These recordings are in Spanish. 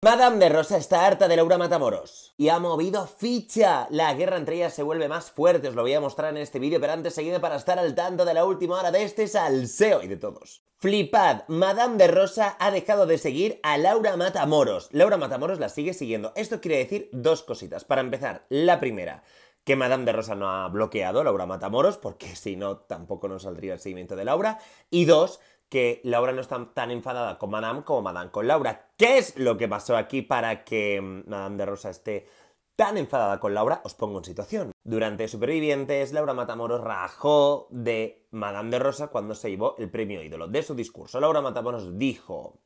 Madame de Rosa está harta de Laura Matamoros y ha movido ficha. La guerra entre ellas se vuelve más fuerte, os lo voy a mostrar en este vídeo, pero antes seguidme para estar al tanto de la última hora de este salseo y de todos. Flipad, Madame de Rosa ha dejado de seguir a Laura Matamoros. Laura Matamoros la sigue siguiendo. Esto quiere decir dos cositas. Para empezar, la primera, que Madame de Rosa no ha bloqueado Laura Matamoros, porque si no, tampoco nos saldría el seguimiento de Laura. Y dos, que Laura no está tan enfadada con Madame como Madame con Laura. ¿Qué es lo que pasó aquí para que mm, Madame de Rosa esté tan enfadada con Laura? Os pongo en situación. Durante Supervivientes, Laura Matamoros rajó de Madame de Rosa cuando se llevó el premio ídolo. De su discurso, Laura Matamoros dijo...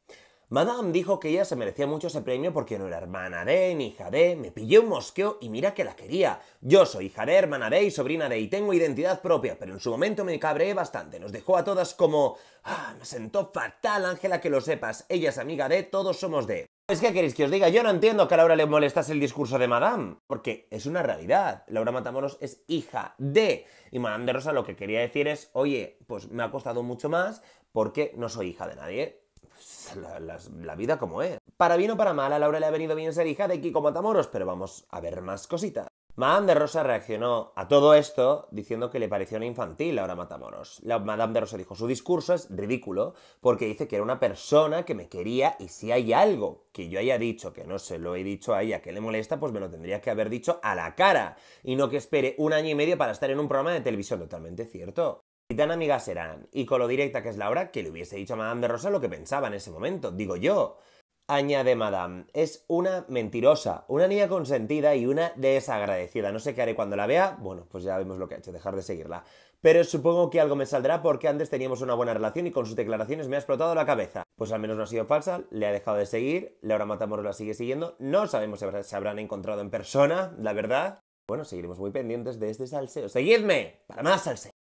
Madame dijo que ella se merecía mucho ese premio porque no era hermana de, ni hija de, me pillé un mosqueo y mira que la quería. Yo soy hija de, hermana de y sobrina de y tengo identidad propia, pero en su momento me cabreé bastante. Nos dejó a todas como... Ah, me sentó fatal, Ángela, que lo sepas. Ella es amiga de, todos somos de. Es que queréis que os diga, yo no entiendo que a Laura le molestase el discurso de Madame, porque es una realidad. Laura Matamoros es hija de. Y Madame de Rosa lo que quería decir es, oye, pues me ha costado mucho más porque no soy hija de nadie la, vida como es. Para bien o para mal, a Laura le ha venido bien ser hija de Kiko Matamoros, pero vamos a ver más cositas. Madame de Rosa reaccionó a todo esto diciendo que le pareció una infantil Laura Matamoros. La Madame de Rosa dijo, su discurso es ridículo porque dice que era una persona que me quería y si hay algo que yo haya dicho que no se lo he dicho a ella que le molesta, pues me lo tendría que haber dicho a la cara y no que espere un año y medio para estar en un programa de televisión. Totalmente cierto. Tan amigas eran, y con lo directa que es Laura, que le hubiese dicho a Madame de Rosa lo que pensaba en ese momento, digo yo. Añade Madame, es una mentirosa, una niña consentida y una desagradecida. No sé qué haré cuando la vea, bueno, pues ya vemos lo que ha hecho, dejar de seguirla. Pero supongo que algo me saldrá porque antes teníamos una buena relación y con sus declaraciones me ha explotado la cabeza. Pues al menos no ha sido falsa, le ha dejado de seguir, Laura Matamoros la sigue siguiendo, no sabemos si se habrán encontrado en persona, la verdad. Bueno, seguiremos muy pendientes de este salseo. ¡Seguidme! Para más salseo.